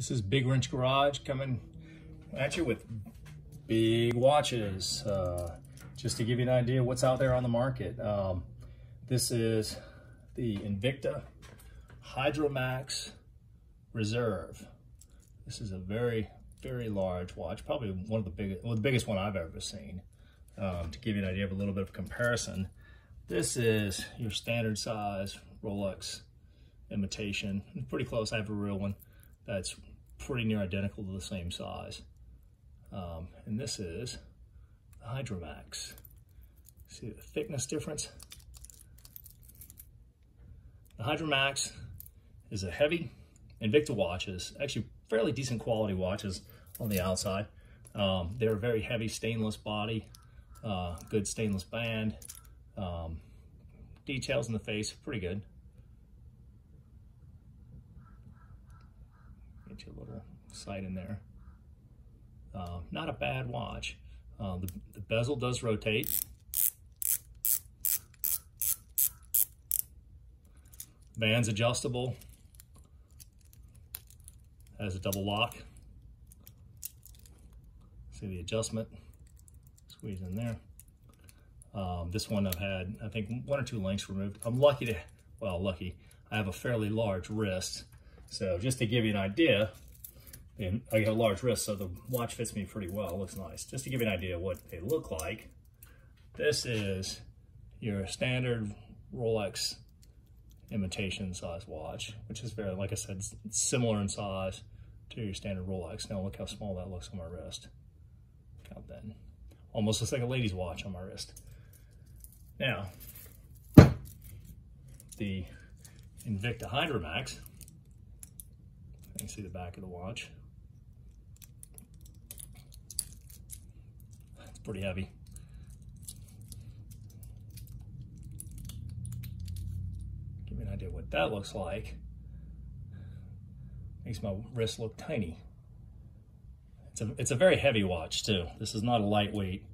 This is Big Wrench Garage coming at you with big watches. Uh, just to give you an idea what's out there on the market. Um, this is the Invicta Hydromax Reserve. This is a very, very large watch, probably one of the biggest, well, the biggest one I've ever seen. Um, to give you an idea of a little bit of comparison, this is your standard size Rolex imitation. pretty close. I have a real one that's pretty near identical to the same size. Um, and this is the Hydromax. See the thickness difference? The Hydromax is a heavy Invicta watches, actually fairly decent quality watches on the outside. Um, they're a very heavy stainless body, uh, good stainless band. Um, details in the face, pretty good. Get you a little sight in there. Uh, not a bad watch. Uh, the, the bezel does rotate. Band's adjustable. Has a double lock. See the adjustment. Squeeze in there. Um, this one I've had, I think, one or two links removed. I'm lucky to, well, lucky. I have a fairly large wrist. So just to give you an idea, and I got a large wrist, so the watch fits me pretty well. Looks nice. Just to give you an idea what they look like, this is your standard Rolex imitation size watch, which is very, like I said, similar in size to your standard Rolex. Now look how small that looks on my wrist. Count that. Almost looks like a lady's watch on my wrist. Now, the Invicta Hydromax, you can see the back of the watch. It's pretty heavy. Give me an idea what that looks like. Makes my wrist look tiny. It's a, it's a very heavy watch too. This is not a lightweight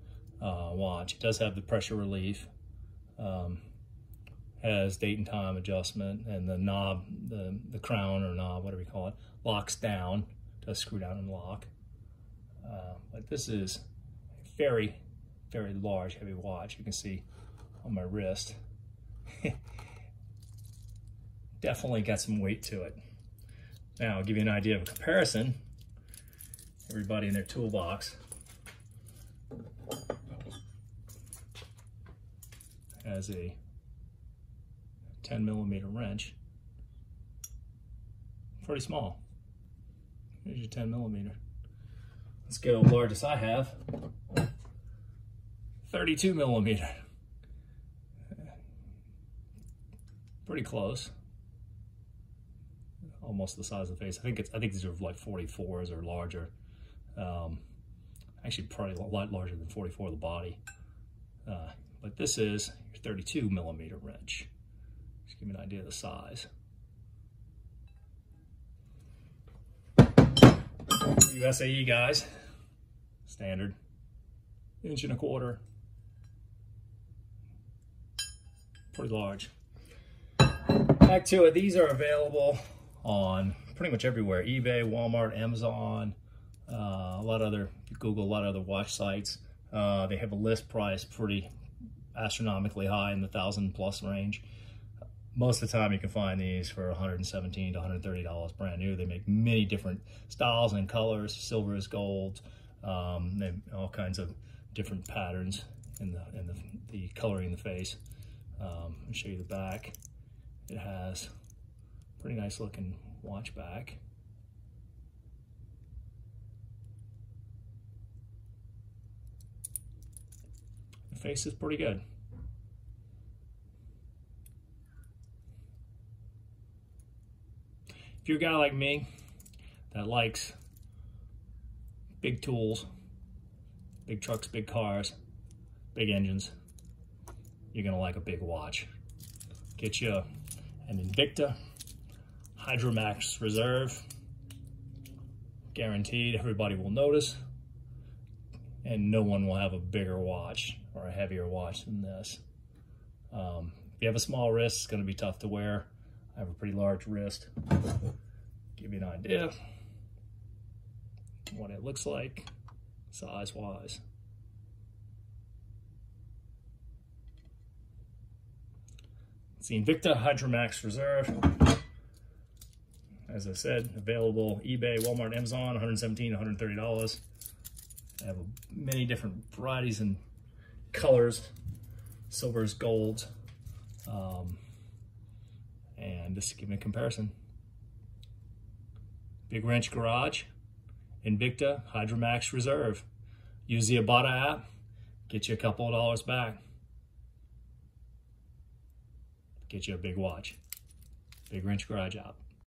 uh, watch. It does have the pressure relief. Um, has date and time adjustment and the knob, the, the crown or knob, whatever you call it, locks down, does screw down and lock. Uh, but this is a very, very large, heavy watch. You can see on my wrist. Definitely got some weight to it. Now, I'll give you an idea of a comparison. Everybody in their toolbox has a 10 millimeter wrench. Pretty small. Here's your 10 millimeter. Let's go largest I have. 32 millimeter. Pretty close. Almost the size of the face. I think it's. I think these are like 44s or larger. Um, actually, probably a lot larger than 44 of the body. Uh, but this is your 32 millimeter wrench. Just give me an idea of the size. USAE guys, standard, inch and a quarter, pretty large. Back to it, these are available on pretty much everywhere, eBay, Walmart, Amazon, uh, a lot of other, Google, a lot of other watch sites. Uh, they have a list price pretty astronomically high in the thousand plus range most of the time you can find these for 117 to 130 dollars brand new. They make many different styles and colors silver is gold um, all kinds of different patterns in the in the, the coloring in the face. Um, i'll show you the back. It has pretty nice looking watch back. The face is pretty good If you're a guy like me that likes big tools, big trucks, big cars, big engines, you're gonna like a big watch. Get you an Invicta Hydromax Reserve. Guaranteed everybody will notice and no one will have a bigger watch or a heavier watch than this. Um, if you have a small wrist, it's gonna be tough to wear. I have a pretty large wrist. Give you an idea. what it looks like size-wise. It's the Invicta Hydromax Reserve. As I said, available eBay, Walmart, Amazon, $117, $130. I have many different varieties and colors. Silvers, gold. Um, and just to give me a comparison. Big Wrench Garage, Invicta Hydromax Reserve. Use the Ibotta app, get you a couple of dollars back. Get you a big watch. Big Wrench Garage app.